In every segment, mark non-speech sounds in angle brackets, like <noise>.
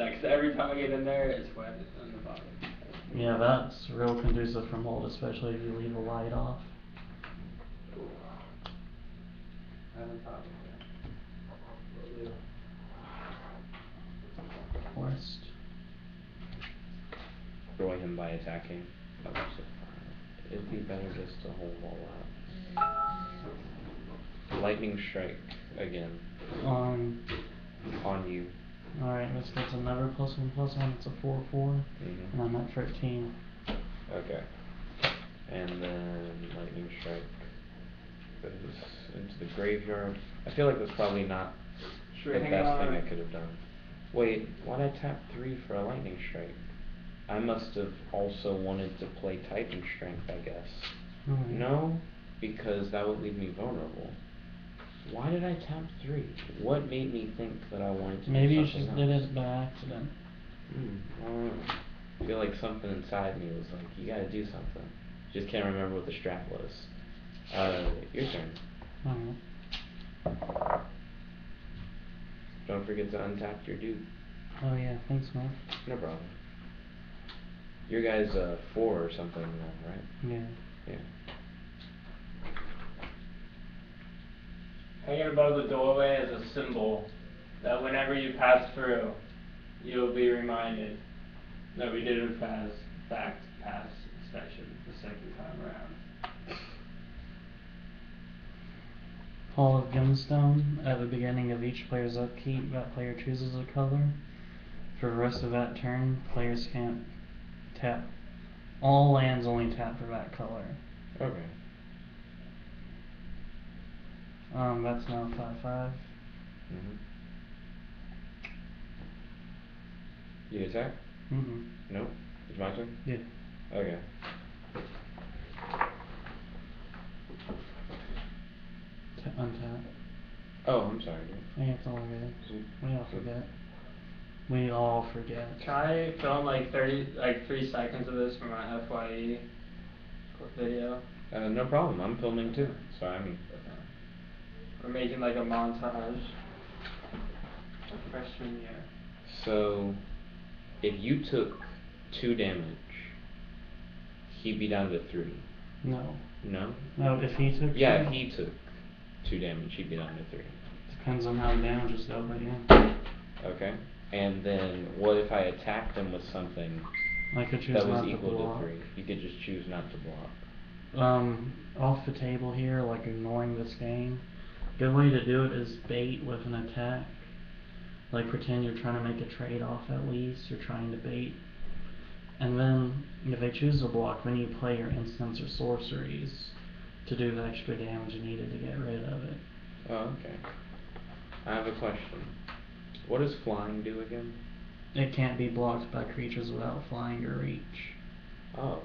Out next, every time I get in there, it's wet on the bottom. Yeah, that's real conducive for mold, especially if you leave a light off. I haven't thought of that. Forest. Destroy him by attacking. That was a- It'd be better just to hold all out. Lightning strike again Um, on you. Alright, this gets another plus one plus one, it's a four four, and Mhm. I'm at thirteen. Okay. And then lightning strike goes into the graveyard. I feel like that's probably not Should the we hang best thing? I could have done. Wait, why'd I tap three for a lightning strike? I must have also wanted to play Titan Strength, I guess. Hmm. No, because that would leave me vulnerable. Why did I tap three? What made me think that I wanted to Maybe do you just did it by accident. Hmm, I don't know. I feel like something inside me was like, you gotta do something. Just can't remember what the strap was. Uh, your turn. Alright. Don't forget to untap your dude. Oh yeah, thanks man. No problem. Your guy's uh four or something now, right? Yeah. Yeah. Hanging above the doorway is a symbol that whenever you pass through, you'll be reminded that we did in fact, fact pass inspection the second time around. Hall of Gemstone, at the beginning of each player's upkeep, that player chooses a color. For the rest of that turn, players can't tap. All lands only tap for that color. Okay. Um, that's now five five. Mhm. You attack? Mm-mm. No? It's my turn? Yeah. Okay. Ta- untap. Oh, I'm sorry. dude. Yeah, it's all good. So- We all so- forget. We all forget. Can I film like thirty, like three seconds of this for my FYE video? Uh, no problem, I'm filming too, so I mean, We're making like a montage of freshman year. so, if you took two damage, he'd be down to three, No. no? No, if he took. Yeah, two, if he took two damage, he'd be down to three. Depends on how the damage is dealt, but yeah. Okay, and then what if I attacked him with something I could choose that not was to equal block. to three? You could just choose not to block. Um, off the table here, like ignoring this game. Good way to do it is bait with an attack. Like pretend you're trying to make a trade off at least, you're trying to bait. And then if they choose to block, then you play your instants or sorceries to do the extra damage needed to get rid of it. Oh, okay. I have a question. What does flying do again? It can't be blocked by creatures without flying or reach. Oh.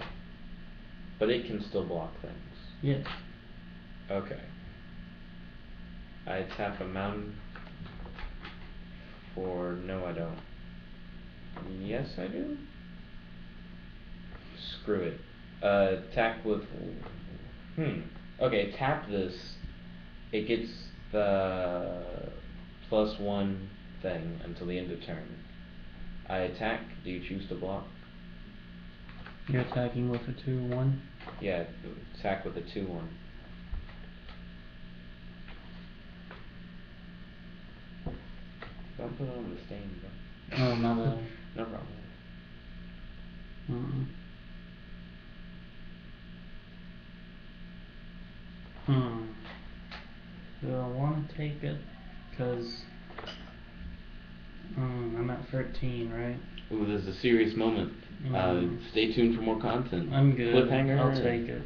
But it can still block things. Yeah. Okay. I tap a mountain. Or no, I don't. Yes, I do. Screw it. Uh, attack with. Hmm. Okay, tap this. It gets the plus one thing until the end of turn. I attack. Do you choose to block? You're attacking with a two one. Yeah, attack with a two one. Don't put it on the stain, bro. Oh my <laughs> bad. No problem. Mm. Hmm. Do I want to take it? Cause. Mm, I'm at thirteen, right? Ooh, this is a serious moment. Mm. Uh, stay tuned for more content. I'm good. Cliffhanger. I'll take it.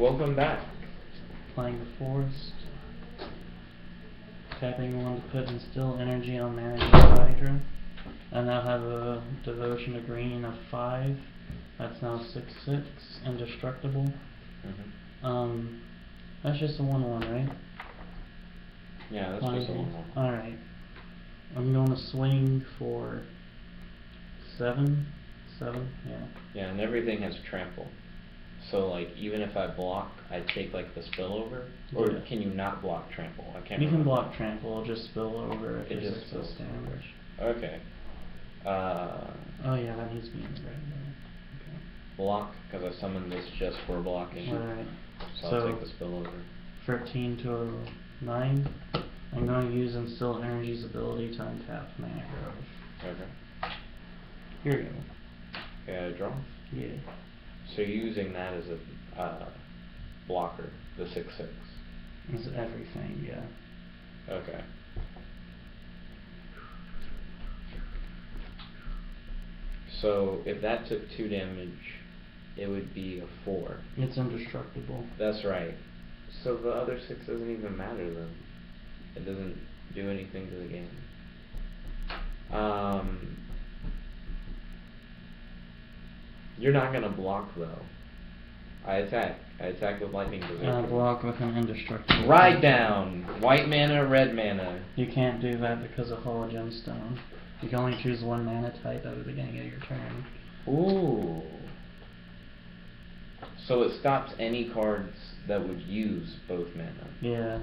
Welcome back. Playing the forest. Tapping one to put instill energy on Managorger Hydra. I now have a devotion to green of five. That's now six six indestructible. Mhm. Um, that's just a one one, right? Yeah, that's just a one one. Alright. I'm gonna swing for seven. Seven, yeah. Yeah, and everything has trample. So like even if I block, I take like the spillover, or Yeah. can you not block trample? I can't. You can block trample, just spill over if It just spills. damage. Okay. Uh, Oh yeah, that needs to be in the right block because I summoned this just for blocking. Alright. So, I'll take the spillover. thirteen to nine. I'm gonna use instill energy's ability to untap Managorger. Okay. Here we go. Okay, I draw. Yeah. So you're using that as a uh, blocker, the six six. It's everything, yeah. Okay. So if that took two damage, it would be a four. It's indestructible. That's right. So the other six doesn't even matter then. It doesn't do anything to the game. Um, you're not gonna block though. I attack. I attack with lightning Uh, berserker. block with an indestructible. Ride down. White mana, red mana. You can't do that because of Hall of Gemstone. You can only choose one mana type at the beginning of your turn. Ooh. So it stops any cards that would use both mana. Yeah.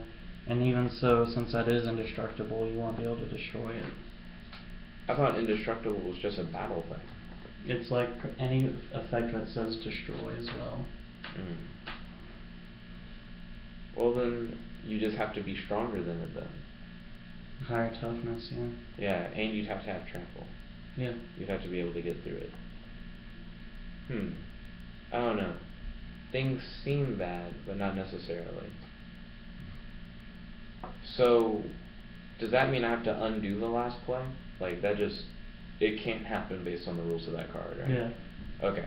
And even so, since that is indestructible, you won't be able to destroy it. I thought indestructible was just a battle thing. It's like any effect that says destroy as well. Mm. Well then, you just have to be stronger than it then. Higher toughness, yeah. Yeah, and you'd have to have trample. Yeah. You'd have to be able to get through it. Hmm. I don't know. Things seem bad, but not necessarily. So, does that mean I have to undo the last play? Like, that just. It can't happen based on the rules of that card, right? Yeah. Okay.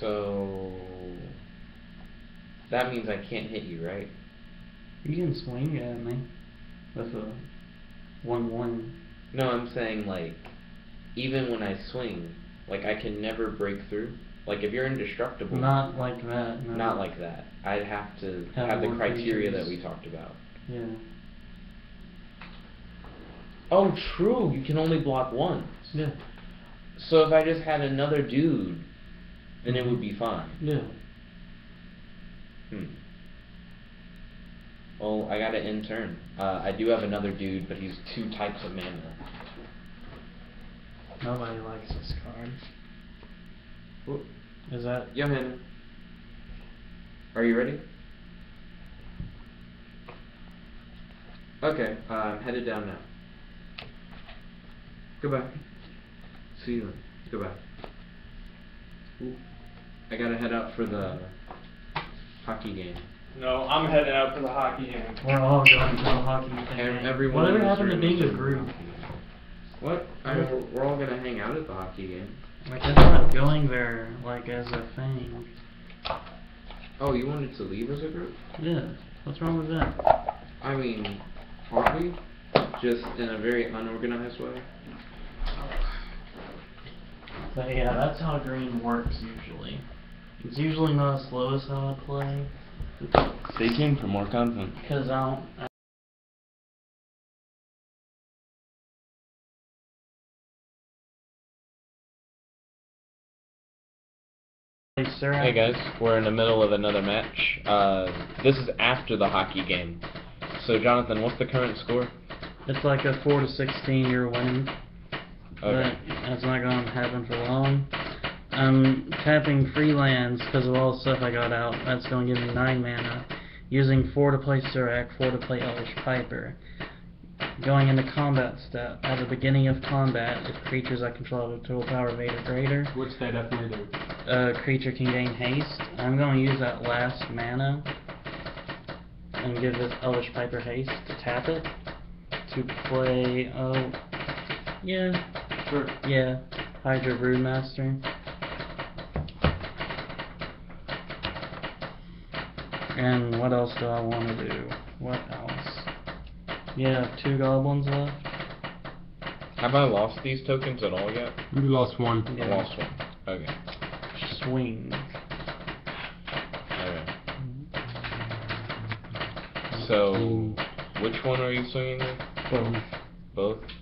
So. That means I can't hit you, right? You can swing at me with a one one. No, I'm saying like, even when I swing, like I can never break through. Like if you're indestructible, Not like that. No. not like that. I'd have to Have have, the criteria that we talked about. Yeah. Oh, true. You can only block once. Yeah. So if I just had another dude, then it would be fine. Yeah. Hmm. Well, I got an intern. Uh, I do have another dude, but he's two types of mana. Nobody likes this card. Whoop. Is that? Johan, are you ready? Okay, uh, I'm headed down now. Goodbye. See you then. Goodbye. Ooh. I gotta head out for the hockey game. No, I'm heading out for the hockey game. We're all going to the hockey thing. Ev- everyone Whatever happened to room being a group? game. What? I Yeah. we're, we're all gonna hang out at the hockey game. Like that's not going there like as a thing. Oh, you wanted to leave as a group? Yeah. What's wrong with that? I mean, aren't we? Just in a very unorganized way. But yeah, that's how green works usually. It's usually not as slow as how I play. Stay tuned for more content. Cause I don't. I Hey, sir. Hey guys, we're in the middle of another match. Uh, this is after the hockey game. So Jonathan, what's the current score? It's like a four to sixteen you're winning. Okay. But that's not gonna happen for long. I'm tapping free lands because of all the stuff I got out. That's gonna give me nine mana. Using four to play Surrak, four to play Elvish Piper. Going into combat step. At the beginning of combat, if creatures I control have a total power of 8 or greater, Which they definitely do. a creature can gain haste. I'm going to use that last mana and give this Elvish Piper haste to tap it to play. Oh, yeah, yeah, Hydra Broodmaster. And what else do I want to do? What else? Yeah, two goblins left. Have I lost these tokens at all yet? You lost one. Yeah. I lost one. Okay. Swing. Okay. Mm-hmm. So, which one are you swinging with? Both. Both?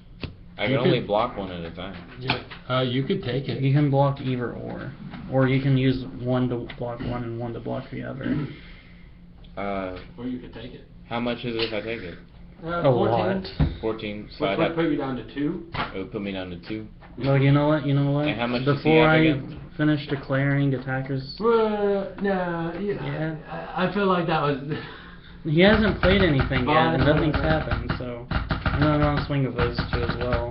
I You can only block one at a time. Yeah. Uh, you could take it. You can block either or, or you can use one to block one and one to block the other. Uh, Or you could take it. how much is it if I take it? Uh, A lot. 14, so Which I'd would have, put you down to two. it would put me down to 2. Well, you know what? You know what? And how much Before I again? finish declaring attackers, Uh, nah, yeah. Yeah. I, I feel like that was. he hasn't played anything yet, and nothing's happened. So I'm not on swing of those two as well.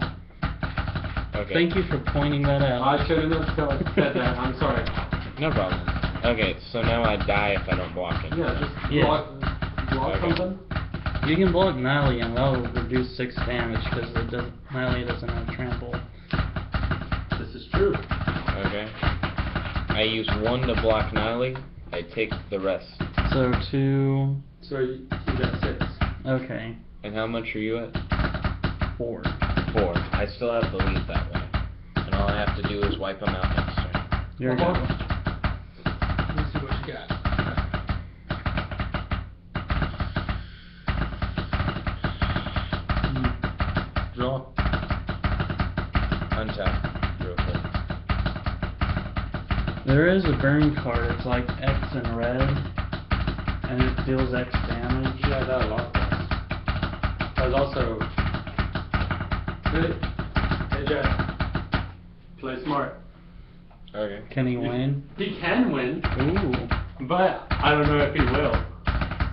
Okay. Thank you for pointing that out. I shouldn't have said that. I'm sorry. No problem. Okay, so now I die if I don't block it. Yeah, just Yeah. block, block Okay. something. You can block Nile and that'll reduce six damage because it does Nile doesn't have trample. This is true. Okay. I use one to block Nile. I take the rest. So two. So you, you got six. Okay, And how much are you at? four. Four. I still have the lead that way. And all I have to do is wipe them out next turn. You're Uh-huh. Let me see what you got. Draw. Untap. Real quick. There is a burn card. It's like X in red, and it deals X damage. Yeah, that a lot. was also. Hey, hey Jeff. Play smart. Okay. Can he win? He can win, Ooh. but I don't know if he will.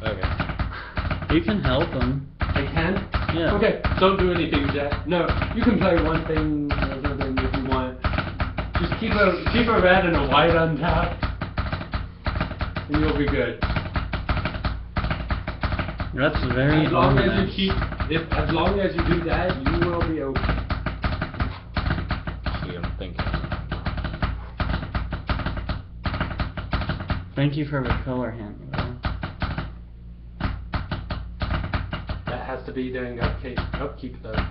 Okay. You can help him. I can? Yeah. Okay, don't do anything, Jack. No, you can play one thing or something if you want. Just keep a keep a red and a white untapped, and you'll be good. That's very as long as you keep, if as long as you do that, you will be okay. See, I'm thinking. Thank you for the color hint. That has to be during upkeep, upkeep though.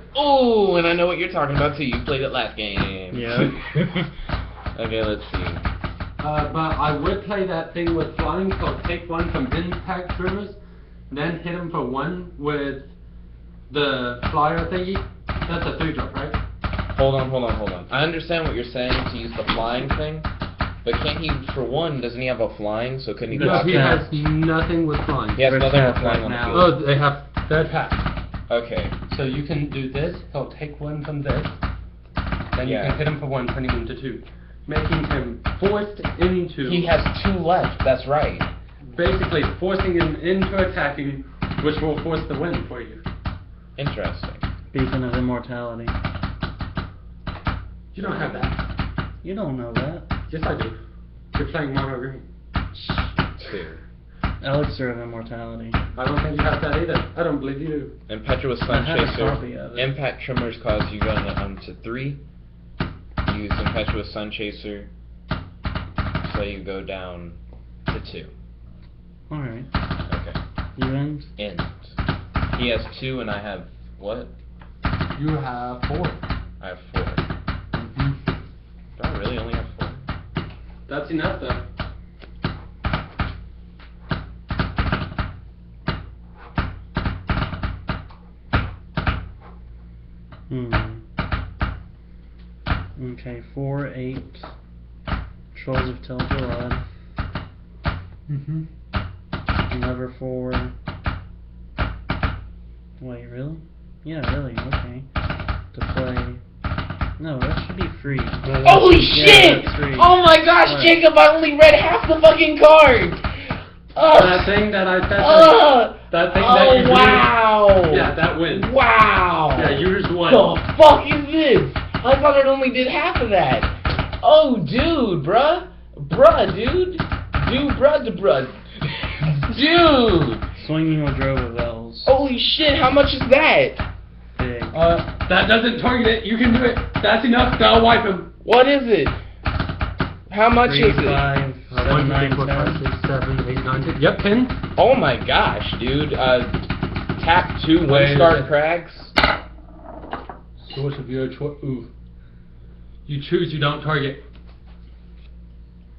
<laughs> <laughs> Oh, and I know what you're talking about too. You played it last game. Yeah. <laughs> okay, let's see. Uh, but I would play that thing with flying, so take one from Impact Tremors, then hit him for one with the flyer thingy. That's a three drop, right? Hold on, hold on, hold on. I understand what you're saying to use the flying thing, but can't he, for one, doesn't he have a flying, so couldn't he No, block he it? has nothing with flying. He has Red nothing with cap flying right on the now. field. Oh, they have third pack. Okay. So you can do this, he'll take one from this, then you can hit him for one, turning him to two. Making him forced into, He has two left, that's right. Basically forcing him into attacking, which will force the win for you. Interesting. Beacon of Immortality. You don't have that. You don't know that. Yes, I do. You're playing mono green. Two. Elixir of Immortality. I don't think you have that either. I don't believe you do. Impetuous I Sun have a copy Chaser. of it. Impact Tremors cause you go down to three. Use Impetuous Sunchaser, so you go down to two. Alright. Okay. You end? End. He has two, and I have what? You have four. I have four. Do I really only have four? That's enough though. Hmm. Okay, four, eight. Trolls of Tel Mm-hmm. Another four. Wait, really? Yeah, really, okay. To play. No, that should be free. Holy Yeah, shit! that's. Oh my gosh, What? Jacob, I only read half the fucking card! Ugh. That thing that I said. Ugh. that thing oh, that you drew- wow! Yeah, that wins. Wow! Yeah, you just won. The fuck is this? I thought it only did half of that. Oh, dude, bruh. Bruh, dude. Dude, bruh, bruh. <laughs> Dude! Swinging Wardrobe Bells. Holy shit, how much is that? Big. Uh, that doesn't target it. You can do it. That's enough. That'll wipe him. What is it? How much Three, is five, it? Seven, one, nine, four, five, six, seven, eight, nine, ten. Yep, ten. Oh my gosh, dude. Uh, tap two one-star crags. Source of your choice. Ooh. You choose, you don't target.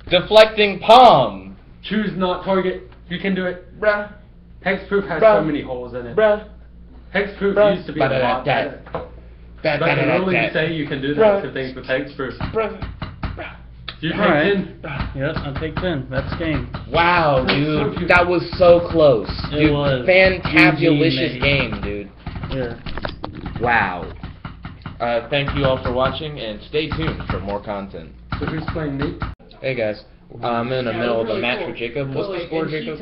Deflecting palm. Choose not target. You can do it. Bruh. Hexproof has Bruh. so many holes in it. Bruh. Hexproof Bruh. used to be a lot better. But uh, can only say you can do that to things with hexproof. Bruh. You take right. ten. Yep, I take ten. That's game. Wow, dude. That was so close. It dude, was. Fantabulous game, dude. Yeah. Wow. Uh, thank you all for watching, and stay tuned for more content. So who's playing me? Hey, guys. I'm in the middle of a match with Jacob. What's the score, Jacob?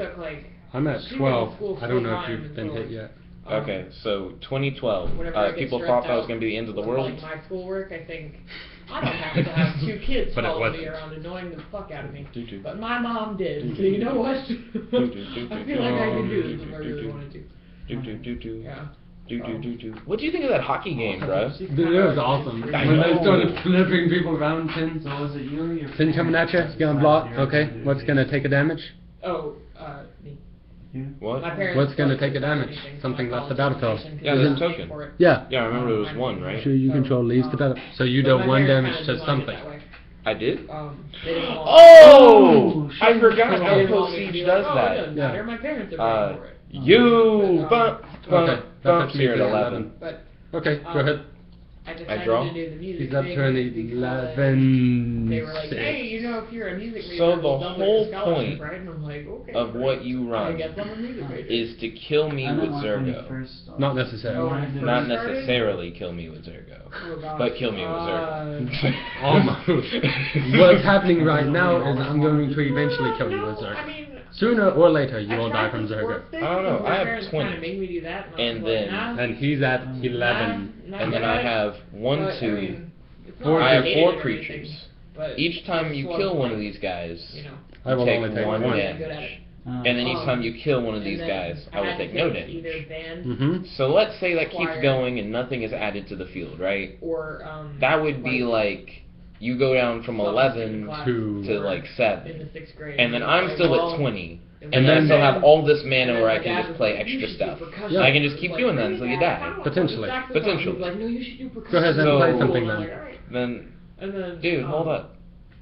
I'm at 12. I don't know if you've been hit yet. Um, okay, so 2012. Uh, people thought that was going to be the end of the world. Like my schoolwork, I think I don't have to have two <laughs> kids but me around annoying the fuck out of me. But my mom did, so you know what? <laughs> I feel like I can do this if I really wanted to. Yeah. Do do do do. What do you think of that hockey game, bro? It was awesome. I when know. they started flipping people around, pins. So was it you? Your pin coming at you. You on block? Okay. What's gonna take a damage? Oh, uh, me. Yeah. What? What's going to take a damage? Something left the battlefield. Yeah, there's a token. Yeah. Yeah, I remember it was one, right? Sure, you control leaves the battle. So you dealt one damage to something. I did? Um, oh! oh! I forgot how Siege does that. Yeah. Uh, you... But, Okay, that's Well, actually here at 11. But, Okay, go um, ahead. I decided I to do the music. He's up to an eleven. They were like, hey, you know, if you're a music major, so the whole point right? like, okay, of what you run is to kill me with Zurgo. Not necessarily. Oh, Not necessarily kill me with Zurgo, oh, but kill me with Zurgo. Uh, <laughs> Almost. What's happening right now is I'm going to eventually kill you with Zurgo. I mean, Sooner or later, you will die from Zurgo. I don't know. I have 20. Kind of and, and then. Nah, and he's at 11. Nah, nah, and then I have one, but, two, I mean, four, four creatures. Each time you kill one of these guys, you, know, I will take only take one, damage. Uh, and anytime um, you kill one of these guys, I will take no damage. Mm-hmm. So let's say that keeps going and nothing is added to the field, right? Or um, that would be like you go down from 11 to, to like 7. And then I'm still at 20. And then they'll have all this mana where I can just play extra stuff. Yeah. I can just keep doing that until you die. Potentially. Potentially. Go ahead and play something then. Then, dude, hold up.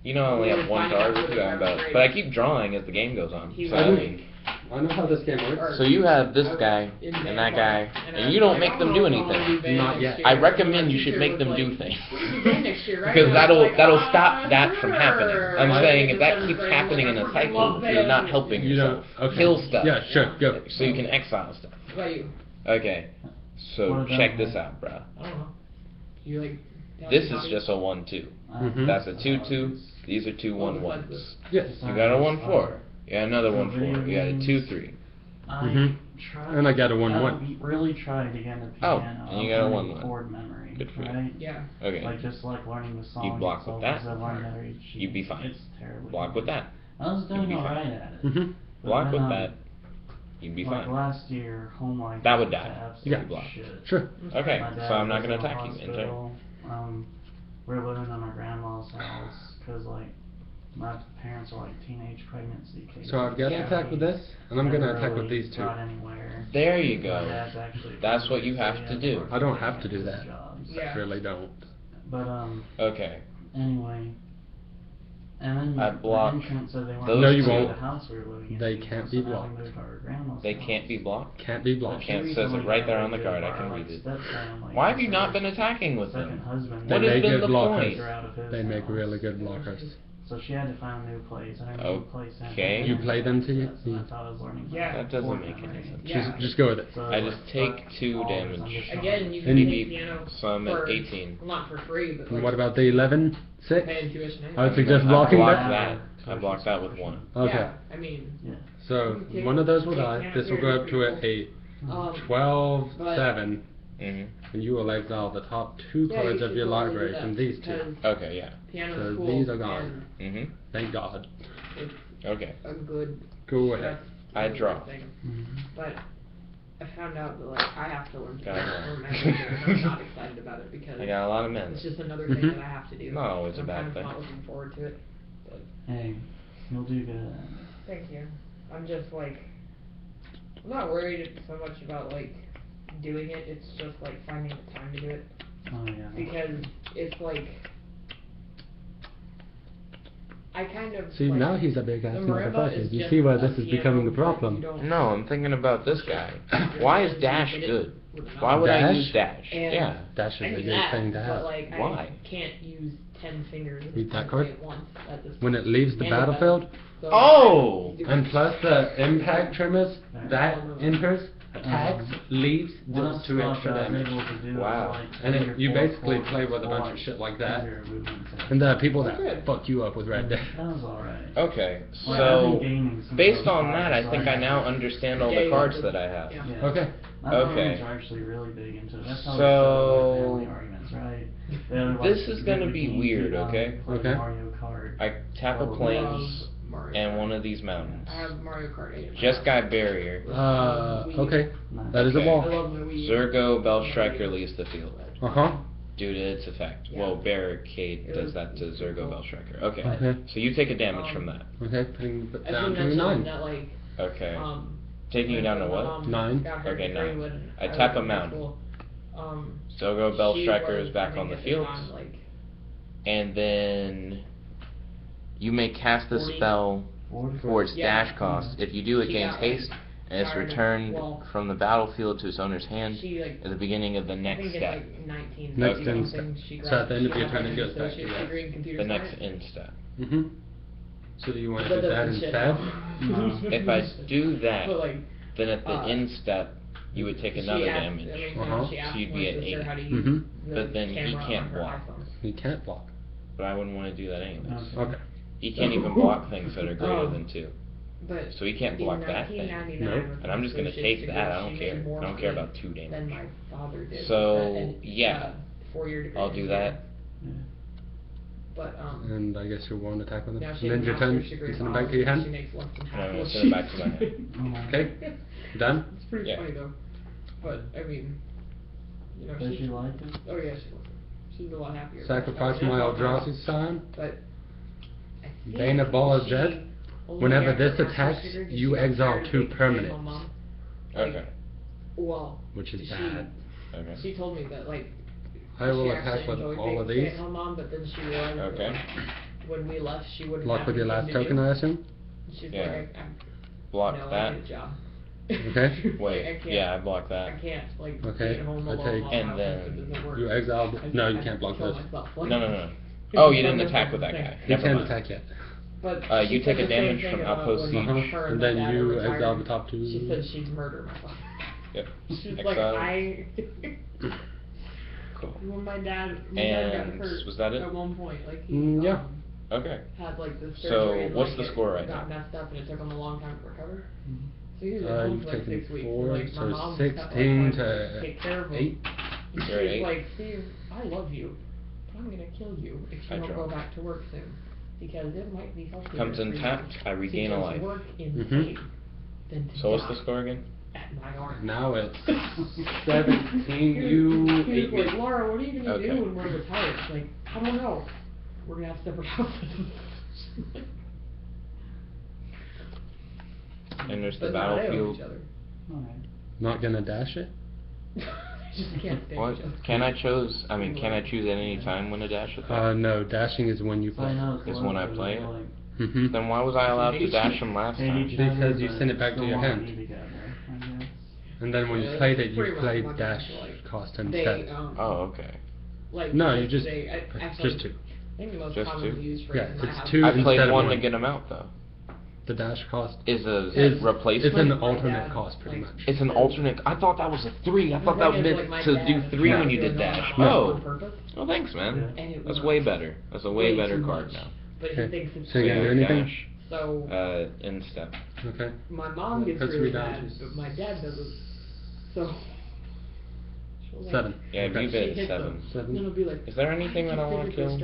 You know I only have one card with two but I keep drawing as the game goes on. So I mean, I know how this game works. So you have this guy and that guy, and you don't make them do anything. Not yet. I recommend you should make them do things because that'll that'll stop that from happening. I'm saying if that keeps happening in a cycle, you're not helping yourself. Kill stuff. Yeah, sure, go. So you can exile stuff. Okay, so check this out, bro. This is just a one-two. Mm-hmm. That's a two-two. These are two one ones. Yes. You got a one-four. Yeah, another one four. Yeah, a two three. I Mhm. tried. And I got a one I one. Oh, really tried to get piano. Oh, and you got a one one. Chord memory. Good for you. Yeah. Okay. Like just like learning the song. block with that. You'd be fine. It's terrible. Block with that. I was doing alright at it. Mhm. Block then, with um, that. You'd be like fine. last year, home life. That would die. absolute Yeah. Block. Sure. Okay, so I'm not gonna attack you. Enjoy. Um, We're living in my grandma's house because like my parents are like teenage pregnancy cases. So I've got to attack with this, and I'm going to attack with these two. Got anywhere. There you go. That's, actually That's what you have to do. I don't have to do that. Yeah. I really don't. But um. Okay. Anyway. And then I block the entrance, so they no, you won't. The house we were in. They can't be blocked. They can't be blocked. Can't be blocked. Can't says it right there on the card. I can read it. Why have you not been attacking with them? What has been the blockers. point? They make really good blockers. So she had to find a new place, and I had a place. and Okay. You played them to you? So that's how I was learning. Yeah. That doesn't make any sense. Yeah. Just, just go with it. So I just like take uh, two damage. Again, you can And- take piano Some at 18. not for free, but like And what about the 11? 6? I would suggest I blocking that. that. I blocked that with one. Okay. Yeah, I mean, Yeah. So one of those will die. This will go up to a, a Um, 12, but- 7. Mm-hmm. And you will exile the top two Yeah, cards you of your library from these two. Okay, yeah. Piano's So these are gone. Mm-hmm. Thank God. It's Okay. a good. Go ahead. I draw. Mm-hmm. But I found out that like I have to learn to Got it. <laughs> I'm not <laughs> excited about it because I got a lot of it's just another thing Mhm. that I have to do. No, it's a and bad I'm kind of not looking forward to it. But Hey, you'll do good. thank you. I'm just like I'm not worried so much about like doing it. It's just like finding the time to do it Oh, yeah. because it's like I kind of See, like, now he's a big ass motherfucker. You see why this is becoming a problem. No, I'm thinking about this guy. <coughs> Why is Dash good? Why would I use Dash? And- Yeah. Dash is a good thing to have. Like, Why? I can't use ten fingers Read that card. at once at this When it leaves the battlefield, so- Oh! and plus the Impact Tremors, that enters, tags. leaves leads when to extra damage. To wow. Like and then you basically play with a bunch of shit like that. And the people that good. fuck you up with Red Dead. Sounds alright. Okay, so based on that, I think I now understand all the cards that I have. Yeah. Okay. Okay. Really so right? this is going to be weird, okay? Okay. I tap a planes. Mario and Kart. one of these mountains. I have Mario Kart 8. Just got barrier. Uh, okay. That is a Okay. I wall. love. Zurgo Bellstriker leaves the field Uh huh. due to its effect. Yeah. Well, barricade does that to Zurgo Bellstriker. Okay. Okay. So you take a damage from um, that. Okay. Putting b- I down to nine. that like Okay. um. Taking you down to what? Um, nine. Okay, nine. I tap a mound. Um. Zurgo Bellstriker is back on the field, like, and then you may cast the 40. spell for its Yeah. dash cost. If you do, it She gains got haste, and it's returned well- from the battlefield to its owner's hand She like, at the beginning of the next step. like nineteen. Next something. So at the end of your turn, it goes back to that. The next science. end step. Mm-hmm. So do you want to do that doesn't instead? <laughs> Uh-huh. <laughs> If I do that, then at the Uh, end step, you would take another damage. Uh-huh. So you'd be at eight. Mm-hmm. But then he can't block. walk. can't block. But I wouldn't want to do that anyways. Okay. He can't even block things that are greater than oh, two. But so he can't block that thing. Nope. And I'm just gonna take that. I don't care. I don't care about two damage. Than my father did. So uh, yeah, I'll do that. Yeah. But, um, and I guess your one attack on the ninja Ten. You send it back to your hand. I'll send it back to my hand. <laughs> Oh okay, done. It's pretty yeah. funny though. But I mean, you know, Does she, she like it? Oh yeah, she it. She's a lot happier. Sacrifice my Eldrazi Scion. But Bane of Bala Ged, whenever this attacks, you exile two permanents. Okay. Well, which is she, bad. Okay. She told me that like. I will attack with all of these. Mom, but then she won. Okay. When we left, she would. Block with your last token, I assume. She's yeah. Like, block no, that. Okay. <laughs> Wait. I yeah, I blocked that. I can't like. Okay. I take. And then. You exiled. No, you can't block this. Myself, like, no, no, no. Oh, you didn't attack with that guy. You Never can't mind. attack yet. But Uh, you take a damage from outpost siege. Uh-huh. And then you exile the top two. She said she'd murder my father. Yep. <laughs> Like, Exile. I. Cool. <laughs> When my dad, my dad got And hurt was that it? at one point, like he Mm, yeah. um, Okay. had like So, and, what's like, the score right got messed up and it took him a long time to recover. Mm-hmm. So Uh, you've like taken six weeks. and, four, like, so 16 to, take care of eight. Eight. like, Steve, I love you. I'm gonna kill you if you I don't go back to work soon, because it might be helpful Comes for in you tact, I regain a life. work in Mhm. than to So what's the score again? At my arm. Now <laughs> it's seventeen, you He like. Laura, what are you gonna Okay. do when we're retired? She's like, I don't know. We're gonna have separate houses. And there's the But not each battlefield. other. Not gonna dash it? <laughs> What? Can I choose? I mean, can I choose at any time when to dash with that? Uh, no, dashing is when you play. Is when I play it. Mm-hmm. Then why was I allowed to dash <laughs> him last time? Because you send it back to your hand. And then when you played it, you played dash cost instead. Oh, okay. No, you just just two. Just two? Yeah, it's two. I played one to get him out though the dash cost is a is, replacement. It's an alternate cost, pretty much. It's an alternate. I thought that was a three. I thought that was meant to do three yeah. when you did dash. No. Oh, thanks, man. Yeah. That's way better. That's a way, way better card now. But he okay. thinks it's so you anything. Dash. So uh, in step. Okay. My mom gets That's really mad, but my dad doesn't. So. Seven. Yeah, okay. if you get seven. seven. Is there anything that I want to kill?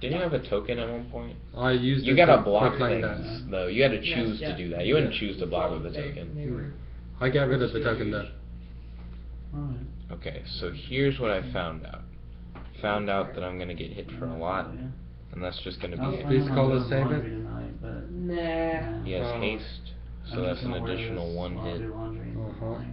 Didn't you have a token at one point? Oh, I used. You gotta block things that. though. You had to choose to do that. You yeah. wouldn't choose to block with the token. I got rid of the token though. Okay, so here's what I found out. Found out that I'm gonna get hit for a lot, and that's just gonna be. It. Please call the save it. Nah. He has oh. haste, so that's an additional one hit. Uh-huh.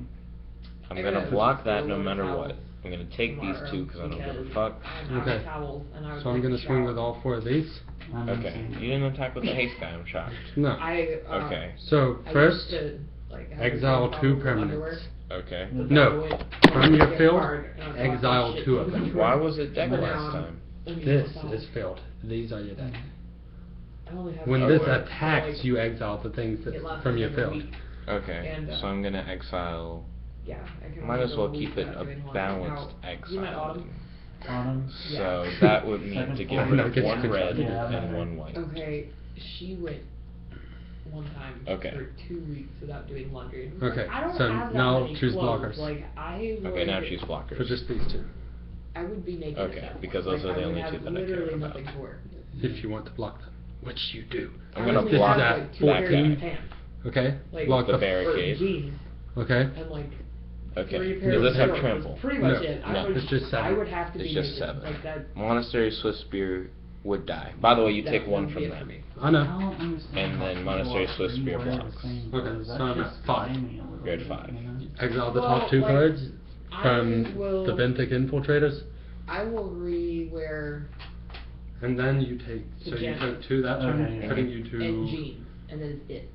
I'm gonna block that no matter what. I'm gonna take these tomorrow two, cause I don't give a because fuck. I'm out Okay. towels and I would So I'm gonna to swing shower. with all four of these. I'm Okay, using- you didn't attack with the haste guy, I'm shocked. No. I, uh, Okay, So I first, to, like, have exile no two problem with underwear, permanents. okay. but No. I went- From your get field, hard and I was like, exile shit, two of them. Why was it deck But last I'm time? only This with is filled. These are your deck. I only have When this wait. attacks, like, you exile the things it that lasts from your another field. week. Okay, And, uh, so I'm gonna exile, Yeah, I can might as well keep it a balanced Now, exile. Autumn? Autumn? So Yeah. that would mean to get rid of gets <laughs> one red constructed. Yeah, and one white. Okay, she went one time Okay. for two weeks without doing laundry. and I'm Okay, like, I don't so have that now many choose clothes. blockers. Like I would. Okay, now choose blockers. For just these two. I would be naked. Okay, at that because those like, are the I only two that I care literally about. nothing to wear. If you want to block them, which you do. I'm gonna This is block at like, two pairs of 14. pants, Okay. Like, block the the. bear- or Barricade. jeans, Okay. and like Okay, three does pairs this have shorts. trample? That's pretty much No, it. I no, would, it's just I seven. would have to It's be just naked. seven. Like that. Monastery Swiftspear would die. By the way, you that take one would from be it for them. me. I I know. And then Monastery are Swiss Spear blocks. Okay, so I'm at five. slimy a little You're at five. you know? Exile the Well, top two like, cards I from will, the Benthic Infiltrators, I will re-wear and then you take. So you Again. took two that turn, Okay. putting you to. and jeans, and then it.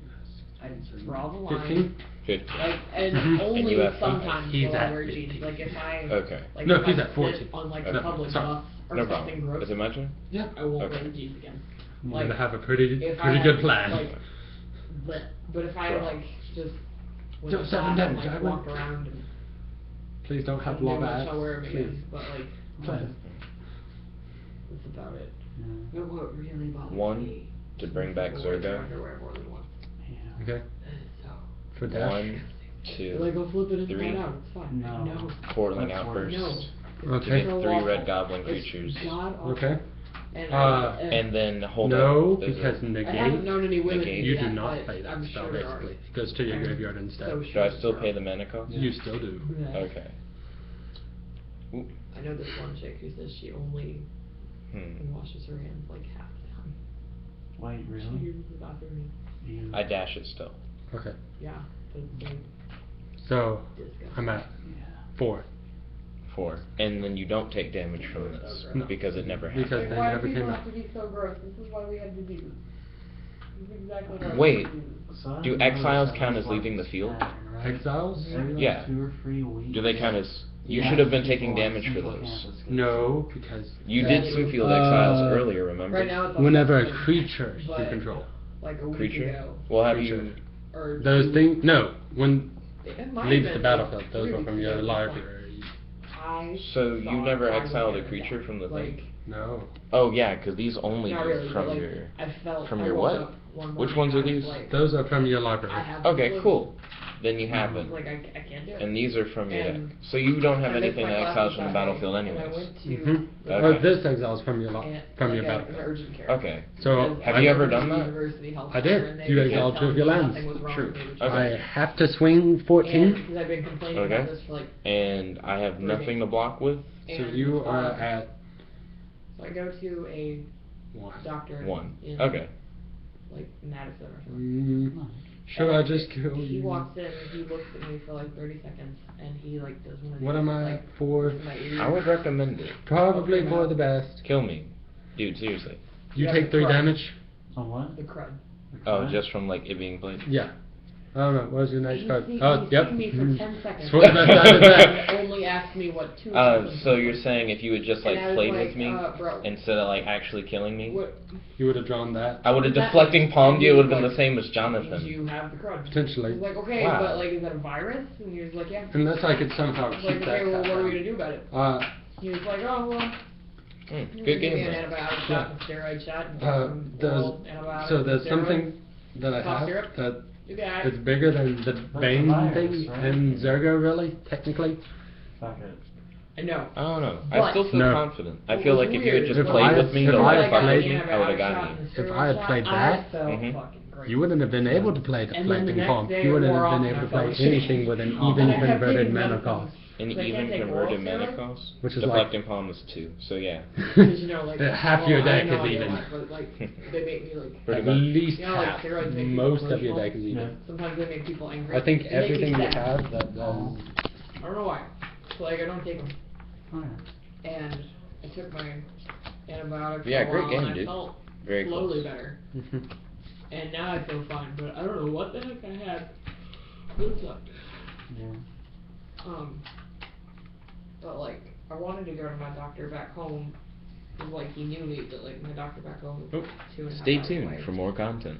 I draw the line. Fifteen. Fifteen. Like, and Mhm. only And you have sometimes He's will I at wear 15. jeans. Like if I, Okay. like No, if he's I at 14. sit on like Okay. a public Sorry. bus or No something problem. gross, Is it my turn? Yeah. I won't Okay. wear jeans again. You're Like, gonna have a pretty, if I pretty had, good plan. Like, but but if I Sure. like just was Don't a seven flat and damage, like I win. walked around and Please don't have didn't do lava much, I'll wear ads. 'em Please. again. But like Please. that's about it. Yeah. But what really bothers One, me to bring back people wear their Zurgo. underwear more than once. Yeah. Okay. So For dash. One, they're like, two, go flip it inside three. out. It's fine. No. No. portaling That's out worse. first. No. It's Okay. so Three red goblin It's creatures. god-awful. Okay. And, Uh, I, And then hold no, up. there's a- because I haven't negate. known any women Negate. You that, do not but play that I'm spell sure there are. basically. It goes to your I'm graveyard instead. so Do I still there pay are. the mana cost? You still do. Yeah. Okay. Ooh, I know this one chick who says she only Hmm. washes her hands like half the time. Wait, She really? uses the bathroom. You- I dash it still. Okay. Yeah, it's So. I'm at Yeah. four. Four. And then you don't take damage from this No. because it never happened. Because Like, they why never do people came have out. to be so gross? This is why we have diseases. This is exactly why we Wait. have diseases. So I Do exiles count as leaving the field? right? Exiles? Yeah. two or three weeks. Do they count as? You Yeah, should have been taking damage for those. No, because You did some field exiles Uh, earlier, remember? Right now it's on whenever a creature you but, control, like a week Creature? ago, Well, have Creature. You? or those things. No, when it might have leaves the battlefield, those three are from your library. I So you thought never I exiled a gonna creature die. from the like, thing? No. Oh yeah, because these only Not do really, but from like, your. I felt from I your woke what? up one Which morning ones are and I was these? Like, Those are from your I library. have Okay, this cool. Then you have I it. was like, I, I can't do it. And these are from your deck. So you don't have I anything that classes exiles from the battlefield and I anyways. went to hmm Okay. Oh, this exiles from your li- and, from like, your a- battlefield. urgent care. Okay. So Have I you ever done that? I did. Center and they You kept exiled two of your lands. nothing was wrong True. with me, which Okay. I have to swing 14. because I've been complaining Okay. about this for like, And I have nothing to block with. So you are at So I go to a one. doctor. One. In, Okay. Like Madison or something. Mm, should And I just kill He you? walks in, and he looks at me for like 30 seconds, and he like does one of What am I like, for? in my ear. I would recommend it. Probably Okay, for the best. Kill me, dude. Seriously. You Yeah, take three correct. damage. On what? The crud. Oh, just from like it being played. Yeah. I don't know. What was your next card? seen- Oh, he's yep. seen me for Mhm. <laughs> 10 seconds. Swing that side of that. <laughs> Only asked me what two. Uh, so you're saying if you would just like And I was play like, with me uh, bro, instead of like actually killing me, What? You would have drawn that. I would have That- deflecting palmed you. It would have been like, the same as Did Jonathan. you have the crud? Potentially. He's like, okay, Wow. but like, is that a virus? And he was like, yeah. Unless I could somehow I was keep like, that. okay, well, what are we gonna do about it? Uh, He was like, oh well. You're good gonna game. me an then. antibiotic shot, and steroid shot, and uh, some there's, oral antibiotic so and there's steroid. something that I Cough have syrup? that You got bigger than the a Bane virus, thing right? in Zurgo, really, technically. Fuck it. I know. I don't know. I But- still feel No. confident. I What feel was like if you had weird just If played I- with me if the I whole had fucking played- I would have gotten you. If I had played I that- felt Mhm. fucking great. You wouldn't have been able to play the And then the Deflecting Palm. You wouldn't have been able to play anything with an <laughs> even and I converted taking mana cost. An So even can't converted oral mana steroids? cost? Which is like- Deflecting palm is two, so yeah. <laughs> Because you know, like <laughs> half well, your I deck have is even. why, like they make me like. Pretty At least You know, half. steroids Most of your emotional. deck is even. Yeah. Sometimes they make people angry. I think They everything you have that um, I don't know why. So like I don't take them, Oh, yeah. and I took my antibiotics. Yeah, great game, and dude. I felt Very slowly close. better, and now I feel fine. But I don't know what the heck I had. It sucked. Yeah. Um, but like I wanted to go to my doctor back home. 'cause, like he knew me, but like my doctor back home. is Oh, two and a half Stay hours tuned for more content.